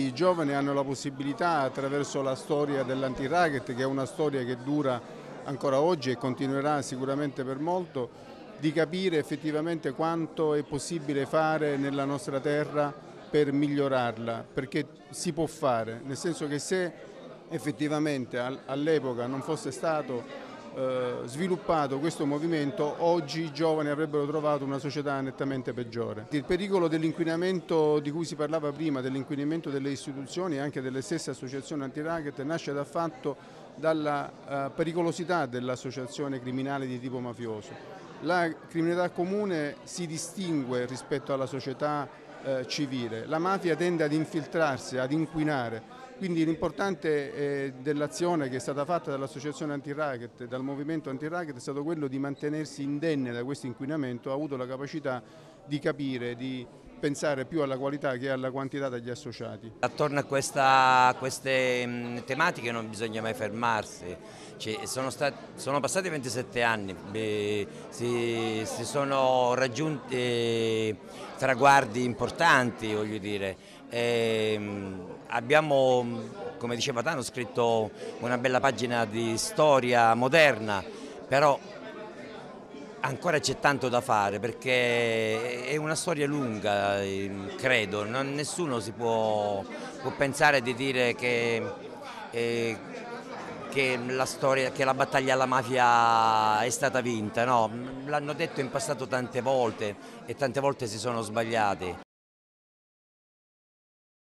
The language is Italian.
I giovani hanno la possibilità attraverso la storia dell'anti-racket, che è una storia che dura ancora oggi e continuerà sicuramente per molto, di capire effettivamente quanto è possibile fare nella nostra terra per migliorarla, perché si può fare, nel senso che se effettivamente all'epoca non fosse stato eh, sviluppato questo movimento, oggi i giovani avrebbero trovato una società nettamente peggiore. Il pericolo dell'inquinamento di cui si parlava prima, dell'inquinamento delle istituzioni e anche delle stesse associazioni anti-racket, nasce dal fatto dalla uh, pericolosità dell'associazione criminale di tipo mafioso. La criminalità comune si distingue rispetto alla società uh, civile, la mafia tende ad infiltrarsi, ad inquinare quindi l'importante eh, dell'azione che è stata fatta dall'associazione anti-racket, dal movimento anti-racket è stato quello di mantenersi indenne da questo inquinamento, ha avuto la capacità di capire, di pensare più alla qualità che alla quantità degli associati. Attorno a, questa, queste tematiche non bisogna mai fermarsi, cioè, sono, stati, sono, passati 27 anni, beh, si, si, sono raggiunti traguardi importanti, voglio dire. E, ehm, abbiamo, come diceva Tano, scritto una bella pagina di storia moderna, però Ancora c'è tanto da fare perché è una storia lunga, credo, non, nessuno si può, può, pensare di dire che, eh, che, la storia, che la battaglia alla mafia è stata vinta, no, l'hanno detto in passato tante volte e tante volte si sono sbagliati.